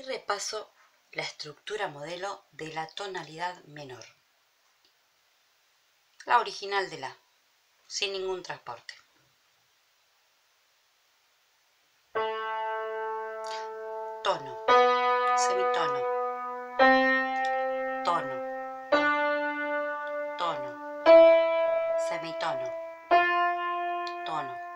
y repaso la estructura modelo de la tonalidad menor. La original de la, sin ningún transporte. Tono, semitono, tono, tono, semitono, tono,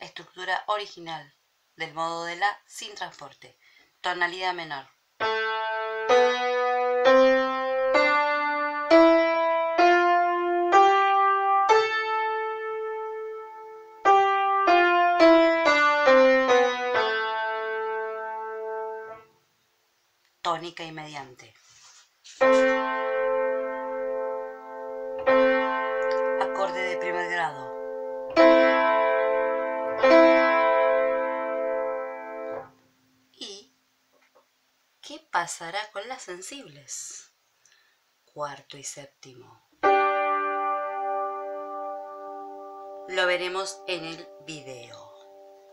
Estructura original del modo de la sin transporte. Tonalidad menor. Tónica y mediante. Acorde de primer grado. ¿Y qué pasará con las sensibles? Cuarto y séptimo. Lo veremos en el video,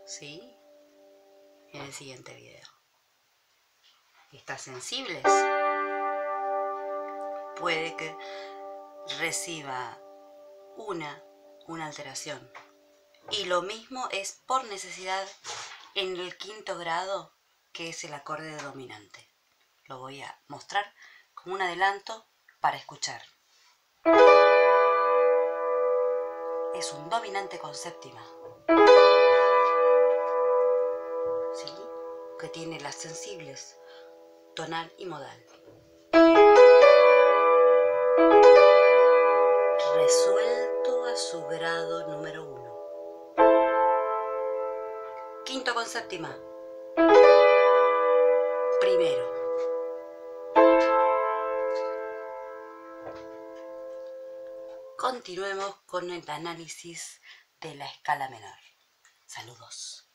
¿sí? En el siguiente video. Estas sensibles puede que reciba una, una alteración. Y lo mismo es por necesidad en el quinto grado, que es el acorde dominante. Lo voy a mostrar como un adelanto para escuchar. Es un dominante con séptima. Que tiene las sensibles, tonal y modal. Resuelto a su grado número uno. Quinto con séptima. Primero. Continuemos con el análisis de la escala menor. Saludos.